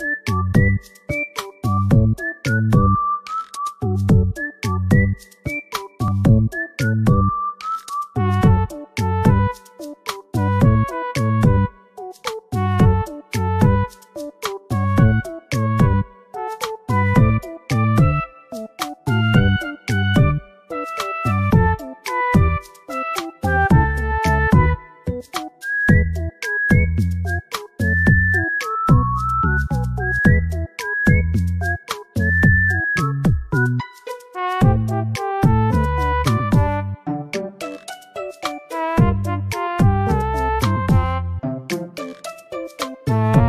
Thank you. Bye.